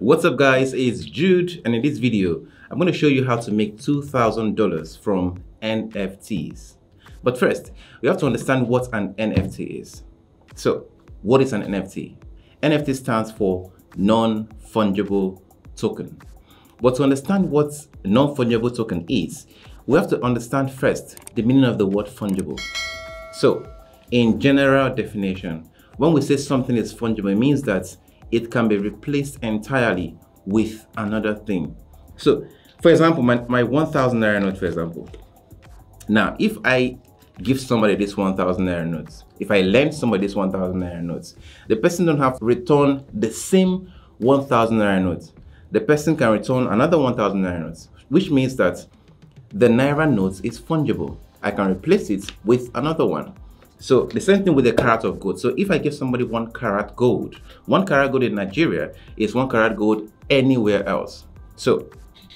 What's up guys, it's Jude and in this video, I'm going to show you how to make $2,000 from NFTs. But first, we have to understand what an NFT is. So, what is an NFT? NFT stands for non-fungible token. But to understand what non-fungible token is, we have to understand first the meaning of the word fungible. So, in general definition, when we say something is fungible, it means that it can be replaced entirely with another thing. So, for example, my, my 1000 naira note, for example. Now, if I give somebody this 1000 naira notes, if I lend somebody this 1000 naira notes, the person don't have to return the same 1000 naira notes. The person can return another 1000 naira notes, which means that the naira notes is fungible. I can replace it with another one. So the same thing with the carat of gold. So if I give somebody one carat gold, one carat gold in Nigeria is one carat gold anywhere else. So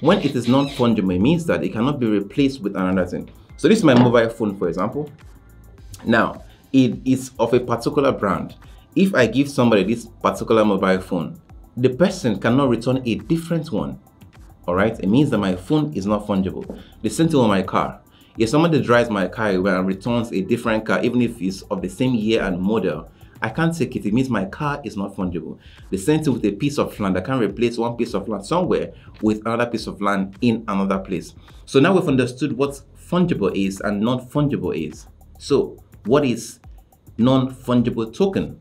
when it is non-fungible, it means that it cannot be replaced with another thing. So this is my mobile phone, for example. Now, it is of a particular brand. If I give somebody this particular mobile phone, the person cannot return a different one. All right, it means that my phone is not fungible. The same thing with my car. If somebody drives my car and returns a different car, even if it's of the same year and model, I can't take it. It means my car is not fungible. The same thing with a piece of land. I can't replace one piece of land somewhere with another piece of land in another place. So now we've understood what fungible is and non-fungible is. So what is non-fungible token?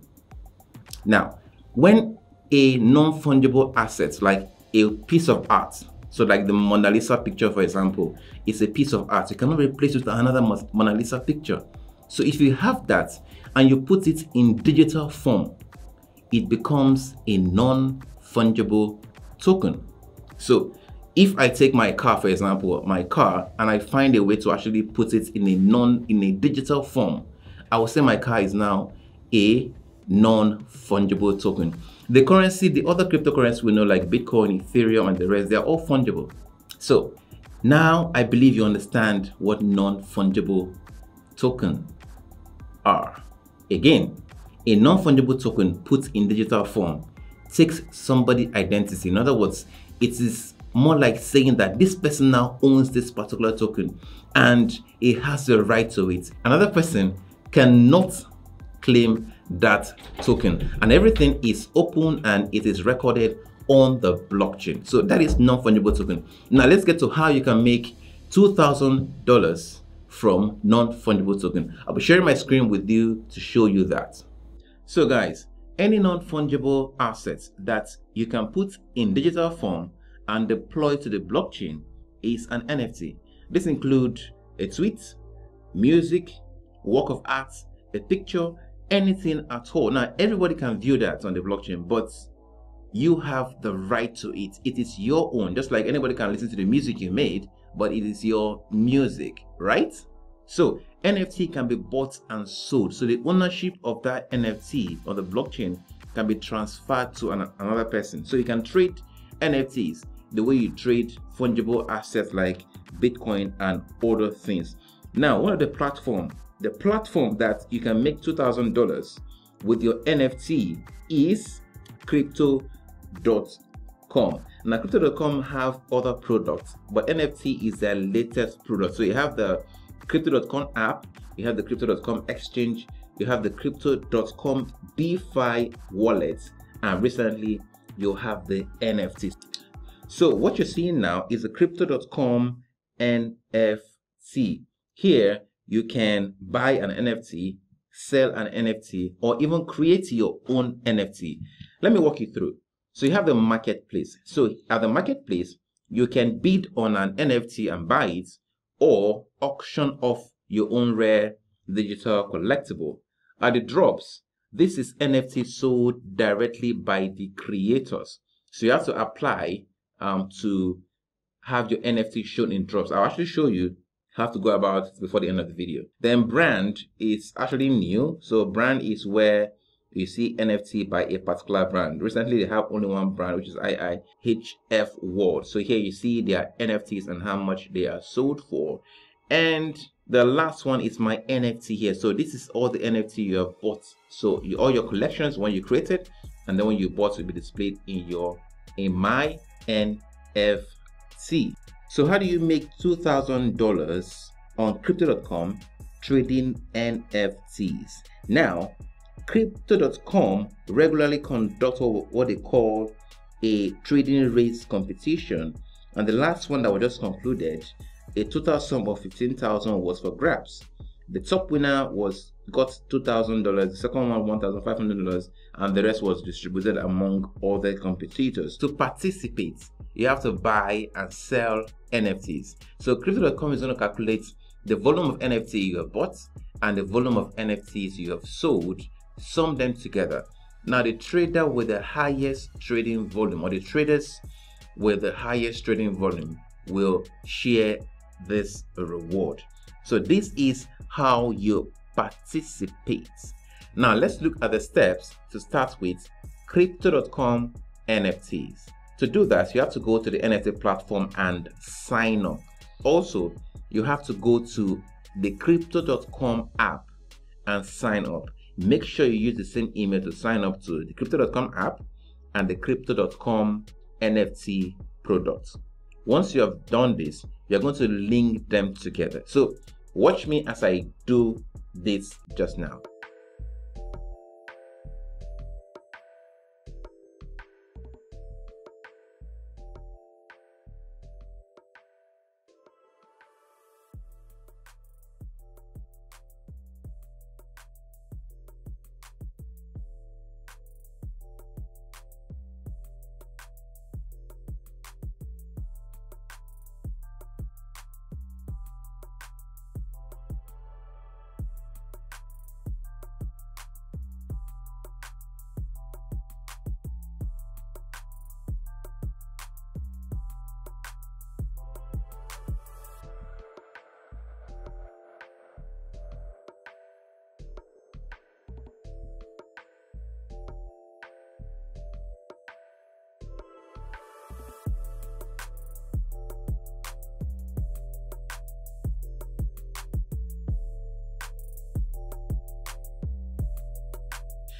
Now, when a non-fungible asset like a piece of art so like the Mona Lisa picture, for example, is a piece of art. You cannot replace it with another Mona Lisa picture. So if you have that and you put it in digital form, it becomes a non-fungible token. So if I take my car, for example, my car, and I find a way to actually put it in a non in a digital form, I will say my car is now a non-fungible token. The currency, the other cryptocurrency we know like Bitcoin, Ethereum, and the rest, they're all fungible. So now I believe you understand what non-fungible token are. Again, a non-fungible token put in digital form takes somebody identity. In other words, it is more like saying that this person now owns this particular token and it has the right to it. Another person cannot claim that token and everything is open and it is recorded on the blockchain. So that is non-fungible token. Now let's get to how you can make $2,000 from non-fungible token. I'll be sharing my screen with you to show you that. So guys, any non-fungible assets that you can put in digital form and deploy to the blockchain is an NFT. This includes a tweet, music, work of art, a picture, anything at all. Now, everybody can view that on the blockchain, but you have the right to it. It is your own, just like anybody can listen to the music you made, but it is your music, right? So, NFT can be bought and sold. So, the ownership of that NFT on the blockchain can be transferred to an, another person. So, you can trade NFTs the way you trade fungible assets like Bitcoin and other things. Now, one of the platform the platform that you can make $2,000 with your NFT is crypto.com. Now, crypto.com have other products, but NFT is their latest product. So you have the crypto.com app, you have the crypto.com exchange, you have the crypto.com DeFi wallet, and recently you have the NFT. So what you're seeing now is the crypto.com NFT. Here, you can buy an NFT, sell an NFT, or even create your own NFT. Let me walk you through. So you have the marketplace. So at the marketplace, you can bid on an NFT and buy it, or auction off your own rare digital collectible. At the drops, this is NFT sold directly by the creators. So you have to apply um, to have your NFT shown in drops. I'll actually show you have to go about before the end of the video. Then brand is actually new. So brand is where you see NFT by a particular brand. Recently, they have only one brand, which is IIHF World. So here you see their NFTs and how much they are sold for. And the last one is my NFT here. So this is all the NFT you have bought. So you, all your collections when you created, and then when you bought will be displayed in your a my NFT. So how do you make $2,000 on crypto.com trading NFTs? Now, crypto.com regularly conducts what they call a trading race competition and the last one that was just concluded a total sum of 15000 was for grabs the top winner was got $2,000, the second one $1,500, and the rest was distributed among other competitors. To participate, you have to buy and sell NFTs. So Crypto.com is going to calculate the volume of NFT you have bought and the volume of NFTs you have sold, sum them together. Now, the trader with the highest trading volume or the traders with the highest trading volume will share this reward. So this is how you participate. Now let's look at the steps to start with crypto.com NFTs. To do that, you have to go to the NFT platform and sign up. Also, you have to go to the crypto.com app and sign up. Make sure you use the same email to sign up to the crypto.com app and the crypto.com NFT products. Once you have done this, you're going to link them together. So Watch me as I do this just now.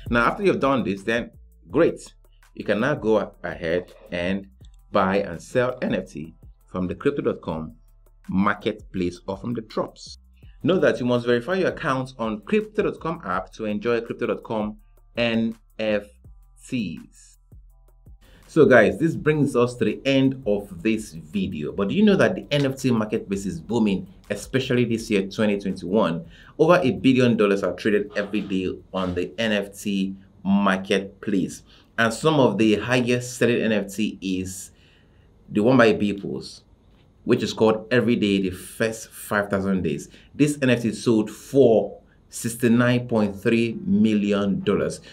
Now, after you've done this, then great. You can now go ahead and buy and sell NFT from the crypto.com marketplace or from the drops. Know that you must verify your account on crypto.com app to enjoy crypto.com NFTs. So guys, this brings us to the end of this video. But do you know that the NFT marketplace is booming, especially this year, 2021? Over a billion dollars are traded every day on the NFT marketplace. And some of the highest selling NFT is the one by Beeples, which is called Every Day, the first 5,000 days. This NFT sold for $69.3 million.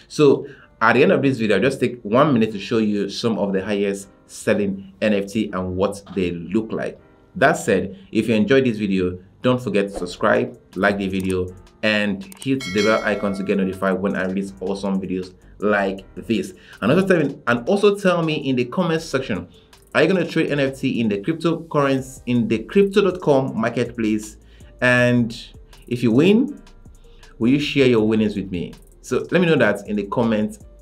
So at the end of this video, I'll just take one minute to show you some of the highest selling NFT and what they look like. That said, if you enjoyed this video, don't forget to subscribe, like the video, and hit the bell icon to get notified when I release awesome videos like this. And also tell me, and also tell me in the comments section, are you going to trade NFT in the cryptocurrency in the crypto.com marketplace? And if you win, will you share your winnings with me? So let me know that in the comment